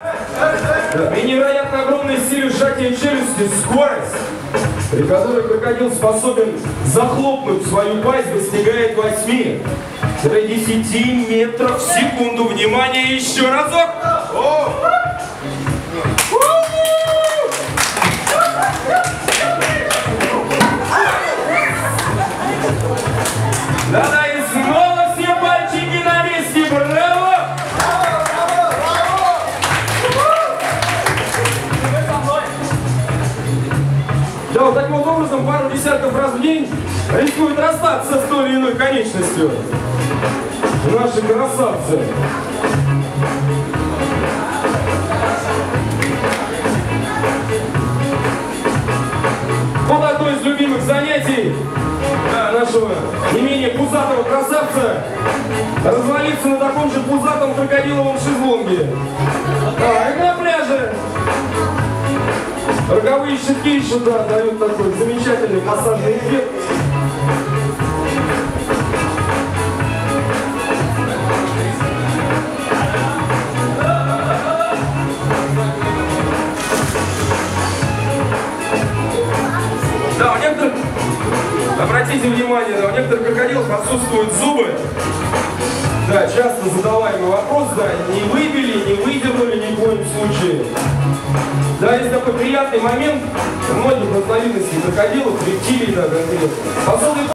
Да, при невероятно огромной силе сжатия челюсти скорость, при которой крокодил способен захлопнуть свою пасть, достигает 8 до 10 метров в секунду. Внимание, еще разок! О! Да-да, и снова Да, вот таким вот образом пару десятков раз в день рискуют расстаться с той или иной конечностью. Наши красавцы. Вот одно из любимых занятий да, нашего не менее пузатого красавца развалиться на таком же пузатом крокодиловом шезлонге. А, и на пляже. Роговые щитки еще да, дают такой замечательный массажный эффект. Да, у некоторых, обратите внимание, да, у некоторых крокодилов отсутствуют зубы. Да, часто задаваемый вопрос, да, не выбили, не выдернули Да, есть такой приятный момент многих разновидностей крокодилов, рептилий, да, конкретно.